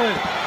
Smith.